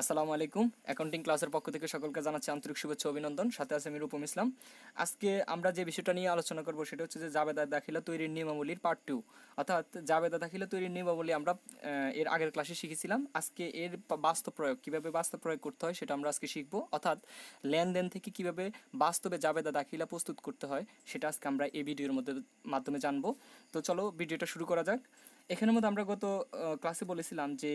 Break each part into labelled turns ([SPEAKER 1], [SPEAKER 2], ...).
[SPEAKER 1] আসসালামু আলাইকুম। অ্যাকাউন্টিং ক্লাসের পক্ষ থেকে সকলকে জানাচ্ছি আন্তরিক শুভেচ্ছা অভিনন্দন। সাথে আছে আমি রূপম ইসলাম। আজকে আমরা যে বিষয়টা নিয়ে আলোচনা করব সেটা হচ্ছে যে জাবেদা দাখিলা তৈরির নিয়মাবলীর পার্ট টু অর্থাৎ জাবেদা দাখিলা তৈরির নিয়মাবলী আমরা এর আগের ক্লাসে শিখেছিলাম। আজকে এর বাস্তব প্রয়োগ কীভাবে বাস্তব প্রয়োগ করতে হয় সেটা আমরা আজকে শিখব। অর্থাৎ লেনদেন থেকে কীভাবে বাস্তবে জাবেদা দাখিলা প্রস্তুত করতে হয় সেটা আজকে আমরা এই ভিডিওর মধ্যে মাধ্যমে জানব। তো চলো ভিডিওটা শুরু করা যাক। এখানের মধ্যে আমরা গত ক্লাসে বলেছিলাম যে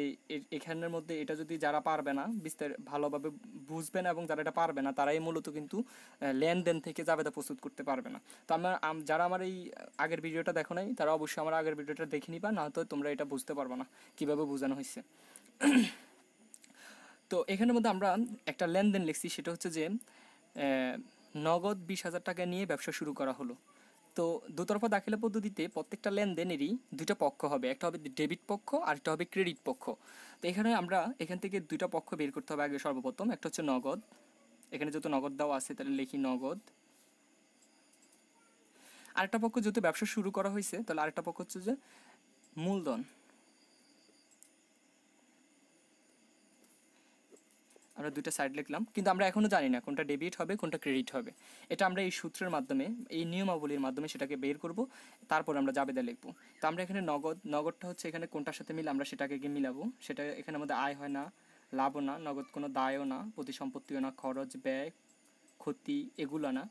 [SPEAKER 1] এখানের মধ্যে এটা যদি যারা পারবে না, বিস্তার, ভালোভাবে বুঝবে না এবং যারা এটা পারবে না, তারাই মূলত কিন্তু লেনদেন থেকে জাবেদা প্রস্তুত করতে পারবে না। তো আমার যারা আমার এই আগের ভিডিওটা দেখো নাই, তারা অবশ্যই আমার আগের ভিডিওটা দেখে নিবা না তো তোমরা এটা বুঝতে পারবে না, কীভাবে বোঝানো হয়েছে। তো এখানের মধ্যে আমরা একটা লেনদেন লিখছি, সেটা হচ্ছে যে নগদ বিশ হাজার টাকা নিয়ে ব্যবসা শুরু করা হলো। তো দুতরফা দাখিলা পদ্ধতিতে প্রত্যেকটা লেনদেনেরই দুইটা পক্ষ হবে। একটা হবে ডেবিট পক্ষ আর একটা হবে ক্রেডিট পক্ষ। তো এখানে আমরা এখান থেকে দুইটা পক্ষ বের করতে হবে আগে সর্বপ্রথম। একটা হচ্ছে নগদ। এখানে যত নগদ দেওয়া আছে, তাহলে লিখি নগদ। আরেকটা পক্ষ যেহেতু ব্যবসা শুরু করা হয়েছে, তাহলে আরেকটা পক্ষ হচ্ছে যে মূলধন। আমরা দুইটা সাইড লিখলাম, কিন্তু আমরা এখনও জানি না কোনটা ডেবিট হবে, কোনটা ক্রেডিট হবে। এটা আমরা এই সূত্রের মাধ্যমে, এই নিয়মাবলীর মাধ্যমে সেটাকে বের করব, তারপর আমরা জাবেদা লিখব। তো আমরা এখানে নগদ, নগদটা হচ্ছে এখানে কোনটার সাথে মিলে, আমরা সেটাকে গিয়ে মিলাবো। সেটা এখানে আমাদের আয় হয় না, লাভও না, নগদ কোনো দায়ও না প্রতি সম্পত্তিও না, খরচ, ব্যয়, ক্ষতি এগুলো না।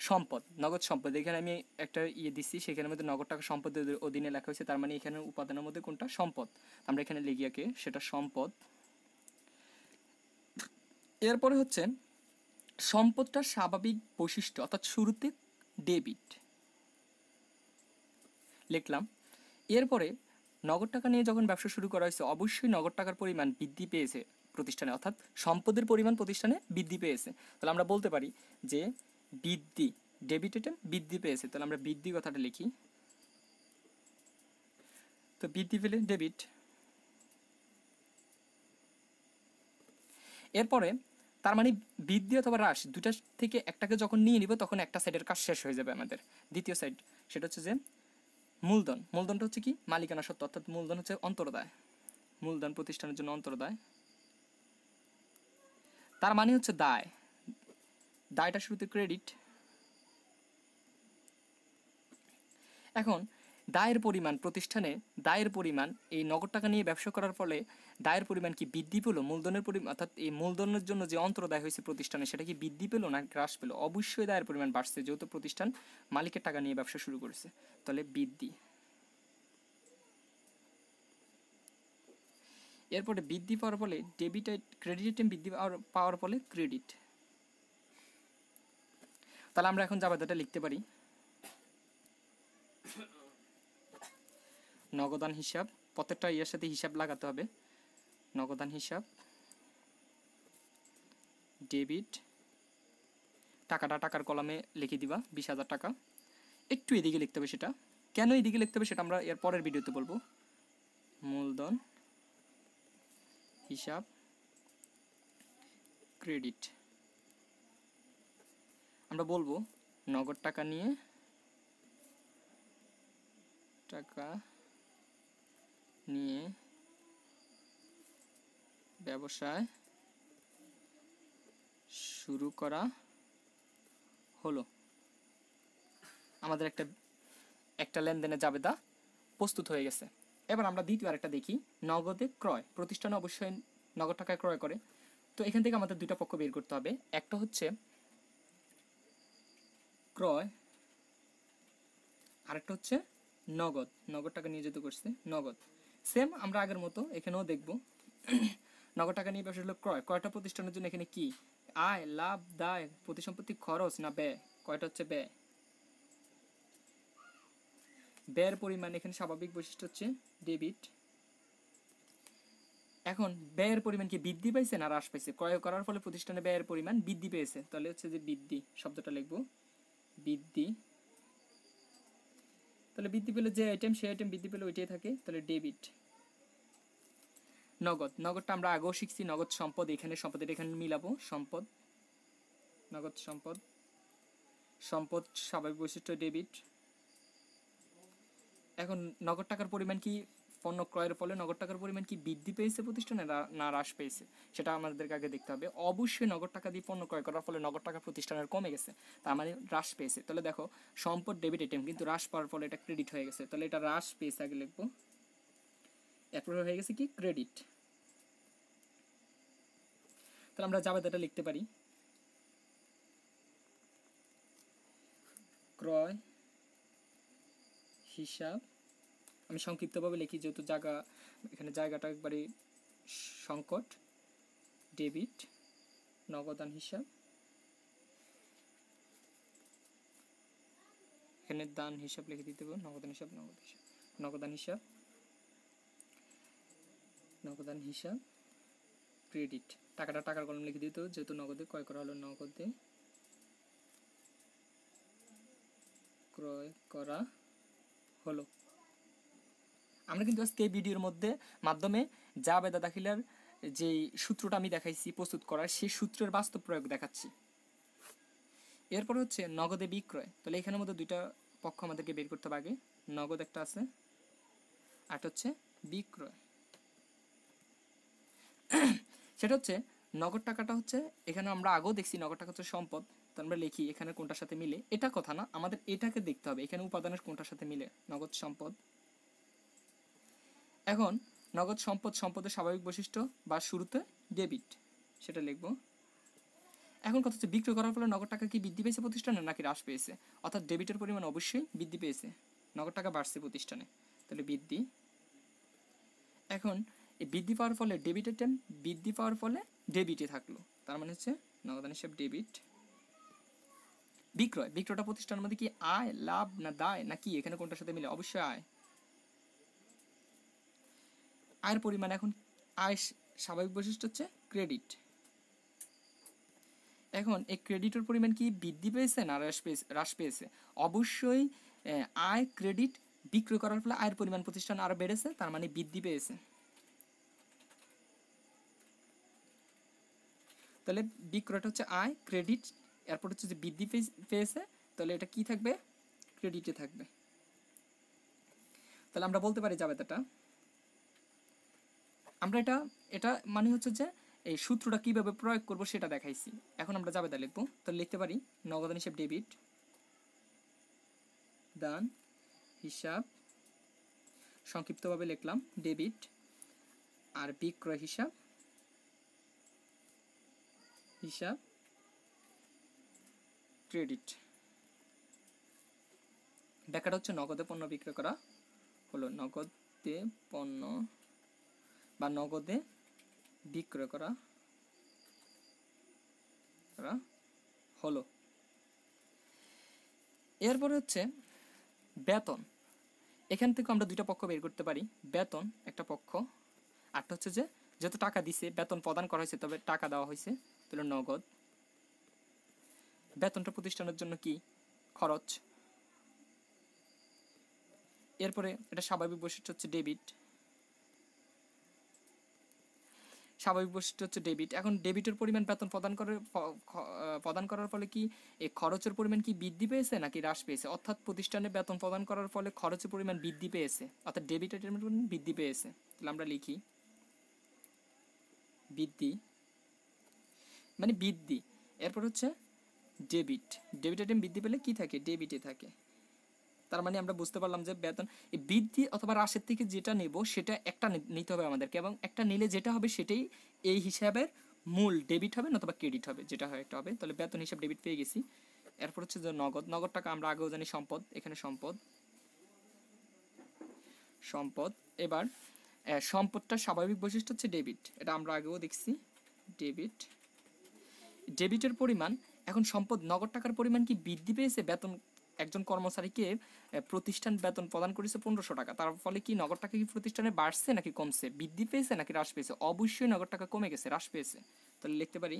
[SPEAKER 1] সম্পদ, নগদ সম্পদ। এখানে আমি একটা ইয়ে দিচ্ছি সেখানে মধ্যে নগদ টাকা সম্পদের অধীনে লেখা হয়েছে, তার মানে এখানে উপাদানের মধ্যে কোনটা? সম্পদ। আমরা এখানে লিগিয়াকে সেটা সম্পদ। এরপরে হচ্ছে সম্পদটার স্বাভাবিক বৈশিষ্ট্য, অর্থাৎ শুরুতে ডেবিট লিখলাম। এরপরে নগদ টাকা নিয়ে যখন ব্যবসা শুরু করা হয়েছে, অবশ্যই নগদ টাকার পরিমাণ বৃদ্ধি পেয়েছে প্রতিষ্ঠানে, অর্থাৎ সম্পদের পরিমাণ প্রতিষ্ঠানে বৃদ্ধি পেয়েছে। তাহলে আমরা বলতে পারি যে বৃদ্ধি ডেবিট আইটেম বৃদ্ধি পেয়েছে। তাহলে আমরা বৃদ্ধি কথাটা লিখি। তো বৃদ্ধি পেলে ডেবিট এরপরে তার মানে বৃদ্ধি অথবা হ্রাস দুটা থেকে একটাকে যখন নিয়ে নিব, তখন একটা সাইডের কাজ শেষ হয়ে যাবে আমাদের। দ্বিতীয় সাইড সেটা হচ্ছে যে মূলধন। মূলধনটা হচ্ছে কি? মালিকানা সত্ত্ব, অর্থাৎ মূলধন হচ্ছে অন্তর্দায়। মূলধন প্রতিষ্ঠানের জন্য অন্তর্দায়। তার মানে হচ্ছে দায়। দায়টা শুরুতে ক্রেডিট এখন, দায়ের পরিমাণ, প্রতিষ্ঠানে দায়ের পরিমাণ এই নগদ টাকা নিয়ে ব্যবসা করার ফলে দায়ের পরিমাণ কি বৃদ্ধি পেল? মূলধনের পরিমাণ, অর্থাৎ এই মূলধনের জন্য যে অন্তর্দায় হয়েছে প্রতিষ্ঠানে, সেটা কি বৃদ্ধি পেল না হ্রাস পেল? অবশ্যই দায়ের পরিমাণ বাড়ছে, যেহেতু প্রতিষ্ঠান মালিকের টাকা নিয়ে ব্যবসা শুরু করেছে। তাহলে বৃদ্ধি। এরপরে বৃদ্ধি পাওয়ার ফলে ডেবিট ক্রেডিট বৃদ্ধি পাওয়ার- পাওয়ার ফলে ক্রেডিট। তাহলে আমরা এখন জাবেদাটা লিখতে পারি। নগদান হিসাব, প্রত্যেকটা ইয়ের সাথে হিসাব লাগাতে হবে। নগদান হিসাব, ডেবিট, টাকাটা টাকার কলমে লিখে দিবা, বিশ হাজার টাকা। একটু এদিকে লিখতে হবে সেটা। কেন এদিকে লিখতে হবে সেটা আমরা এর পরের ভিডিওতে বলব। মূলধন হিসাব, ক্রেডিট। আমরা বলব, নগদ টাকা নিয়ে টাকা নিয়ে ব্যবসায় শুরু করা হলো। আমাদের একটা একটা লেনদেনে জাবেদা প্রস্তুত হয়ে গেছে। এবার আমরা দ্বিতীয় আরেকটা দেখি। নগদে ক্রয়, প্রতিষ্ঠান অবশ্যই নগদ টাকায় ক্রয় করে। তো এখান থেকে আমাদের দুইটা পক্ষ বের করতে হবে। একটা হচ্ছে ক্রয়, আরেকটা হচ্ছে নগদ। নগদ টাকা নিয়োজিত করছে, নগদ। সেম আমরা আগের মতো এখানেও দেখব। নগদ টাকা নিয়ে ব্যবসা হলো ক্রয় কয়টা প্রতিষ্ঠানের জন্য এখানে কি? আয়, লাভ, দায়, প্রতিসম্পত্তি, খরচ না ব্যয়? কয়টা হচ্ছে ব্যয়? ব্যয়ের পরিমাণ এখানে স্বাভাবিক বৈশিষ্ট্য হচ্ছে ডেবিট এখন ব্যয়ের পরিমাণ কি বৃদ্ধি পাইছে না হ্রাস পাইছে? ক্রয় করার ফলে প্রতিষ্ঠানে ব্যয়ের পরিমাণ বৃদ্ধি পেয়েছে। তাহলে হচ্ছে যে বৃদ্ধি, শব্দটা লিখব। বৃদ্ধি। তাহলে বৃদ্ধি পেলে যে আইটেম সেই আইটেম বৃদ্ধি পেলে ওইটাই থাকে। তাহলে ডেবিট নগদ। নগদটা আমরা আগেও শিখছি, নগদ সম্পদ, এখানে সম্পদের এখানে মিলাবো। সম্পদ, নগদ সম্পদ সম্পদ স্বাভাবিক বৈশিষ্ট্য ডেবিট এখন নগদ টাকার পরিমাণ কি পণ্য ক্রয়ের ফলে নগদ টাকার পরিমাণ কি বৃদ্ধি পেয়েছে প্রতিষ্ঠানে না- হ্রাস পেয়েছে? সেটা আমাদেরকে আগে দেখতে হবে। অবশ্যই নগদ টাকা দিয়ে পণ্য ক্রয় করার ফলে নগদ টাকা প্রতিষ্ঠানের কমে গেছে, তার মানে হ্রাস পেয়েছে। তাহলে দেখো, সম্পদ ডেবিট এটিএম কিন্তু হ্রাস পাওয়ার ফলে এটা ক্রেডিট হয়ে গেছে। তাহলে এটা হ্রাস পেয়েছে, আগে লিখব। এরপরে হয়ে গেছে কি? ক্রেডিট তাহলে আমরা জাবেদাটা লিখতে পারি। ক্রয়, হিসাব। আমি সংক্ষিপ্তভাবে লিখি, যেহেতু জায়গা, এখানে জায়গাটা একবারে সংকট। ডেবিট নগদান হিসাব। এখানে দান, হিসাব লিখে দিতে হবে। নগদান হিসাব, নগদ হিসাব। নগদান হিসাব। নগদান হিসাব ক্রেডিট টাকাটা টাকার কলম লিখে দিত যেহেতু নগদে ক্রয় করা হলো, নগদে ক্রয় করা হলো। আমরা কিন্তু আজকে এই ভিডিওর মধ্যে মাধ্যমে যা বেদা দাখিলার যে সূত্রটা আমি দেখাইছি, প্রস্তুত করার, সেই সূত্রের বাস্তব প্রয়োগ দেখাচ্ছি। এরপর হচ্ছে নগদে বিক্রয়। তাহলে এখানের মধ্যে দুইটা পক্ষ আমাদেরকে বের করতে হবে আগে। নগদ একটা আছে আর হচ্ছে বিক্রয়। সেটা হচ্ছে নগদ টাকাটা হচ্ছে, এখানে আমরা আগেও দেখছি নগদ টাকা হচ্ছে সম্পদ, তো আমরা লিখি এখানে কোনটার সাথে মিলে। এটা কথা না, আমাদের এটাকে দেখতে হবে, এখানে উপাদানের কোনটার সাথে মিলে, নগদ সম্পদ। এখন নগদ সম্পদ সম্পদের স্বাভাবিক বৈশিষ্ট্য বা শুরুতে ডেবিট, সেটা লিখব। এখন কথা হচ্ছে বিক্রয় করার ফলে নগদ টাকা কি বৃদ্ধি পেয়েছে প্রতিষ্ঠানে নাকি হ্রাস পেয়েছে? অর্থাৎ ডেবিটের পরিমাণ অবশ্যই বৃদ্ধি পেয়েছে, নগদ টাকা বাড়ছে প্রতিষ্ঠানে, তাহলে বৃদ্ধি। এখন এই বৃদ্ধি পাওয়ার ফলে ডেবিট আইটেম বৃদ্ধি পাওয়ার ফলে ডেবিটে থাকল। তার মানে হচ্ছে নগদান হিসাব ডেবিট বিক্রয়, বিক্রয়টা প্রতিষ্ঠানের মধ্যে কি আয়, লাভ না দায়, না কি? এখানে কোনটার সাথে মিলে? অবশ্যই আয়। আয়ের পরিমাণ এখন, আয় স্বাভাবিক বৈশিষ্ট্য হচ্ছে ক্রেডিট এখন এই ক্রেডিটের পরিমাণ কি বৃদ্ধি পেয়েছে না হ্রাস পেয়েছে হ্রাস পেয়েছে? অবশ্যই আয় ক্রেডিট বিক্রয় করার ফলে আয়ের পরিমাণ প্রতিষ্ঠান আরও বেড়েছে, তার মানে বৃদ্ধি পেয়েছে। তাহলে বিক্রয়টা হচ্ছে আয় ক্রেডিট এরপর হচ্ছে যে বৃদ্ধি পেয়ে- পেয়েছে তাহলে এটা কি থাকবে? ক্রেডিটে থাকবে। তাহলে আমরা বলতে পারি জাবেদাটা। আমরা এটা এটা মানে হচ্ছে যে এই সূত্রটা কীভাবে প্রয়োগ করব সেটা দেখাইছি। এখন আমরা জাবেদা লিখব। তাহলে লিখতে পারি নগদান হিসাব ডেবিট দান, হিসাব, সংক্ষিপ্তভাবে লিখলাম ডেবিট আর বিক্রয় হিসাব হিসাব ক্রেডিট ব্যাখ্যাটা হচ্ছে নগদে পণ্য বিক্রয় করা হলো। নগদে পণ্য বা নগদে বিক্রয় করা হলো। এরপরে হচ্ছে বেতন। এখান থেকে আমরা দুইটা পক্ষ বের করতে পারি। বেতন একটা পক্ষ আরটা হচ্ছে যে, যেহেতু টাকা দিছে, বেতন প্রদান করা হয়েছে, তবে টাকা দেওয়া হয়েছে। তাহলে নগদ। বেতনটা প্রতিষ্ঠানের জন্য কি? খরচ। এরপরে এটা স্বাভাবিক বৈশিষ্ট্য হচ্ছে ডেবিট। স্বাভাবিক বৈশিষ্ট্য হচ্ছে ডেবিট। এখন ডেবিটের পরিমাণ বেতন প্রদান করে প্রদান করার ফলে কি এই খরচের পরিমাণ কি বৃদ্ধি পেয়েছে নাকি হ্রাস পেয়েছে? অর্থাৎ প্রতিষ্ঠানে বেতন প্রদান করার ফলে খরচের পরিমাণ বৃদ্ধি পেয়েছে, অর্থাৎ ডেবিটের পরিমাণ বৃদ্ধি পেয়েছে। তাহলে আমরা লিখি, বৃদ্ধি মানে বৃদ্ধি। এরপর হচ্ছে ডেবিট ডেবিট আইটেম বৃদ্ধি পেলে কি থাকে? ডেবিটে থাকে। তার মানে আমরা বুঝতে পারলাম যে বেতন, এই বৃদ্ধি অথবা হ্রাসের থেকে যেটা নেব, সেটা একটা নিতে হবে আমাদেরকে এবং একটা নিলে যেটা হবে সেটাই এই হিসাবের মূল। ডেবিট হবে নতুবা ক্রেডিট হবে, যেটা হয় একটা হবে। তাহলে বেতন হিসাব ডেবিট পেয়ে গেছি। এরপর হচ্ছে যে নগদ। নগদ টাকা আমরা আগেও জানি সম্পদ, এখানে সম্পদ। সম্পদ। এবার সম্পদটার স্বাভাবিক বৈশিষ্ট্য হচ্ছে ডেবিট এটা আমরা আগেও দেখছি। ডেবিট ডেবিটের পরিমাণ, এখন সম্পদ নগদ টাকার পরিমাণ কি বৃদ্ধি পেয়েছে? বেতন, একজন কর্মচারীকে প্রতিষ্ঠান বেতন প্রদান করেছে পনেরোশো টাকা। তার ফলে কি নগদ টাকা কি প্রতিষ্ঠানে বাড়ছে নাকি কমছে? বৃদ্ধি পেয়েছে নাকি হ্রাস পেয়েছে? অবশ্যই নগদ টাকা কমে গেছে, হ্রাস পেয়েছে। তাহলে লিখতে পারি,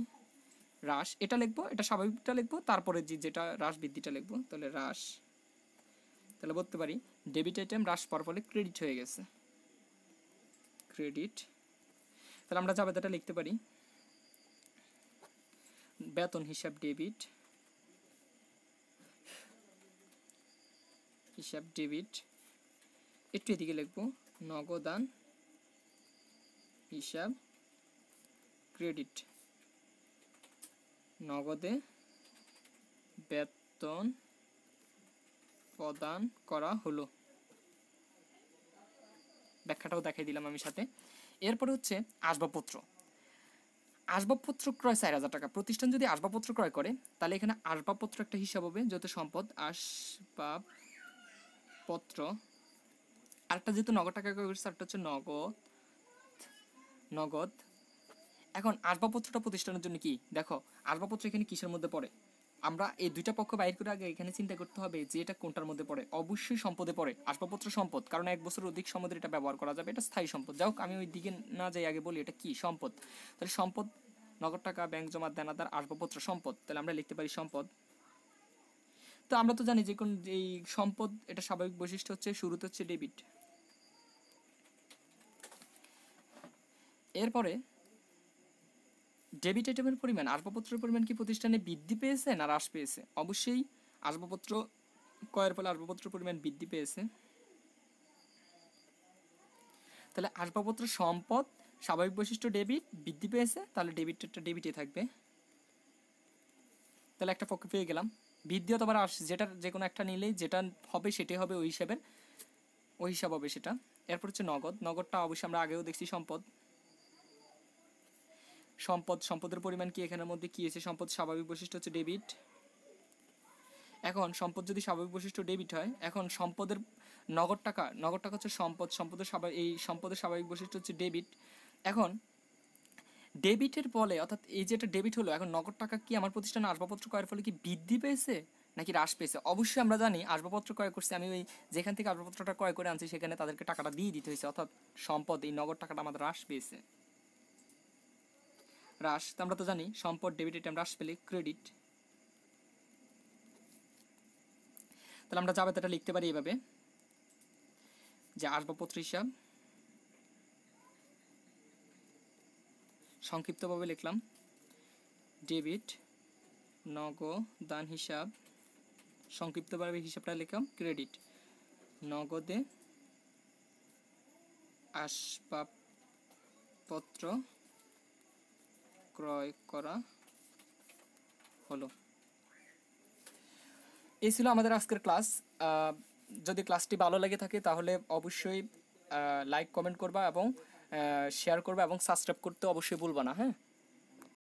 [SPEAKER 1] হ্রাস, এটা লিখব, এটা স্বাভাবিকটা লিখব, তারপরে যে যেটা হ্রাস বৃদ্ধিটা লিখব, তাহলে হ্রাস। তাহলে বলতে পারি ডেবিট আইটেম হ্রাস পাওয়ার ফলে ক্রেডিট হয়ে গেছে। ক্রেডিট তাহলে আমরা জাবেদাটা লিখতে পারি বেতন হিসাব ডেবিট। হিসাব ডেবিট। একটু এদিকে লিখব। নগদান হিসাব ক্রেডিট। নগদে বেতন প্রদান করা হলো। ব্যাখ্যাটাও দেখাই দিলাম আমি সাথে। এরপরে হচ্ছে আসবাবপত্র। আসবাবপত্র ক্রয় চার হাজার টাকা। প্রতিষ্ঠান যদি আসবাবপত্র ক্রয় করে, তাহলে এখানে আসবাবপত্র একটা হিসাব হবে, যত সম্পদ, আসবাবপত্র। আরেকটা যেহেতু নগদ টাকা করছে, আরেকটা হচ্ছে নগদ নগদ। এখন আসবাবপত্রটা প্রতিষ্ঠানের জন্য কি? দেখো, আসবাবপত্র এখানে কিসের মধ্যে পড়ে? আমরা এই দুইটা পক্ষ বাইর করে আগে এখানে চিন্তা করতে হবে যে এটা কোনটার মধ্যে পড়ে। অবশ্যই সম্পদে পড়ে। আসবাবপত্র সম্পদ, কারণ এক বছর অধিক সময় এটা ব্যবহার করা যাবে, এটা স্থায়ী সম্পদ। যাই হোক, আমি ওই দিকে না যাই আগে বলি, এটা কি সম্পদ? তাহলে সম্পদ, নগদ টাকা, ব্যাংক জমা, দেনাদার, আসবাবপত্র, সম্পদ। তাহলে আমরা লিখতে পারি সম্পদ। তো আমরা তো জানি যে কোন, এই সম্পদ, এটা স্বাভাবিক বৈশিষ্ট্য হচ্ছে, শুরুতে হচ্ছে ডেবিট। এরপরে ডেবিট আইটেমের পরিমাণ, আসবাবপত্রের পরিমাণ কি প্রতিষ্ঠানে বৃদ্ধি পেয়েছে না হ্রাস পেয়েছে? অবশ্যই আসবাবপত্র ক্রয়ের ফলে আসবাবপত্রের পরিমাণ বৃদ্ধি পেয়েছে। তাহলে আসবাবপত্র সম্পদ, স্বাভাবিক বৈশিষ্ট্য ডেবিট বৃদ্ধি পেয়েছে, তাহলে ডেবিটটা ডেবিটে থাকবে। তাহলে একটা পক্ষ পেয়ে গেলাম। বৃদ্ধি অথবা হ্রাস যেটার যে কোনো একটা নিলেই যেটা হবে সেটাই হবে ওই হিসাবের, ওই হিসাব হবে সেটা। এরপর হচ্ছে নগদ। নগদটা অবশ্যই আমরা আগেও দেখছি সম্পদ। সম্পদ, সম্পদের পরিমাণ কি এখানের মধ্যে কি আছে সম্পদ স্বাভাবিক বৈশিষ্ট্য হচ্ছে ডেবিট এখন সম্পদ যদি স্বাভাবিক বৈশিষ্ট্য ডেবিট হয়, এখন সম্পদের নগদ টাকা নগদ টাকা হচ্ছে সম্পদ, সম্পদের স্বাভাবিক, এই সম্পদের স্বাভাবিক বৈশিষ্ট্য হচ্ছে ডেবিট এখন ডেবিটের ফলে অর্থাৎ এই যে একটা ডেবিট হলো, এখন নগদ টাকা কি আমার প্রতিষ্ঠানে আসবাবপত্র ক্রয়ের ফলে কি বৃদ্ধি পেয়েছে? নাকি হ্রাস পেয়েছে? অবশ্যই আমরা জানি আসবাবপত্র ক্রয় করছি, আমি ওই যেখান থেকে আসবাবপত্রটা ক্রয় করে আনছি, সেখানে তাদেরকে টাকাটা দিয়ে দিতে হয়েছে। অর্থাৎ সম্পদ, এই নগদ টাকাটা আমাদের হ্রাস পেয়েছে। হ্রাস আমরা তো জানি, সম্পদ ডেবিট আইটেম হ্রাস পেলে ক্রেডিট তাহলে আমরা যাবে জাবেদাটা লিখতে পারি এভাবে যে আসবাবপত্র হিসাব সংক্ষিপ্তভাবে লিখলাম। ডেবিট নগদান হিসাব, সংক্ষিপ্তভাবে হিসাবটা লিখলাম ক্রেডিট নগদে আসবাবপত্র ক্রয় করা হলো। এই ছিল আমাদের আজকের ক্লাস। যদি ক্লাসটি ভালো লাগে থাকে তাহলে অবশ্যই লাইক কমেন্ট করবা এবং শেয়ার করবা এবং সাবস্ক্রাইব করতে অবশ্যই ভুলবা না হ্যাঁ?